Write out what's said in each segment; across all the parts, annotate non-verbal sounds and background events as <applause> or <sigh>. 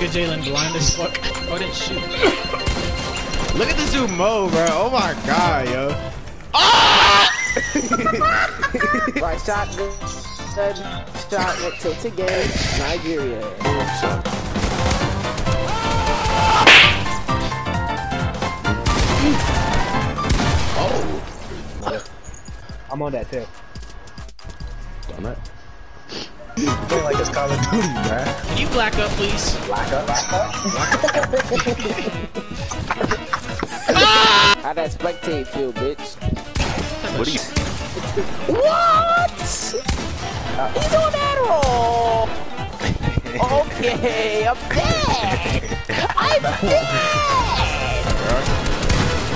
Look at Jalen blind as fuck. Oh, I didn't shoot. Look at the zoom mode, bro. Oh my god, yo. Ah! <laughs> Right shot, good. good shot with tilted game, Nigeria. Oh. I'm on that too. Damn it. Play like it's Call of Duty, man. Can you black up, please? Black up, black up. How that spectate feel, bitch? What do you? What? He's on that roll. Okay, I'm dead. I'm dead.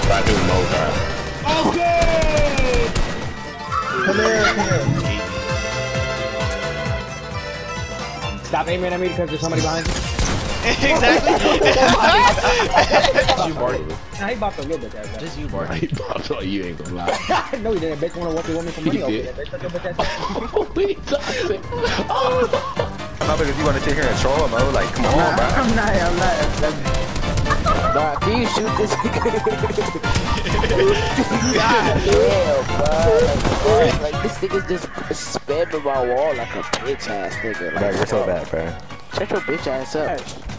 Try to do mode. Okay! Come here, come here. Stop aiming at me because there's somebody behind you. <laughs> exactly. You Marty. Nah, he bopped a little bit there, bro. Just you, Bart. I popped on oh, you ain't gonna lie. <laughs> no, he didn't. Bitch wanna walk the woman for money He over did. there. Bitch, shut your bitch. <laughs> Oh, wait, toxic. Oh. No, because you want to sit here and troll mode. Like, come on, bro. I'm not, I'm not. Nah, can you shoot this? God damn, bro. Like, like, this nigga's just spamming my wall like a bitch ass nigga. Bro, you're so bad, bro. Shut your bitch ass up.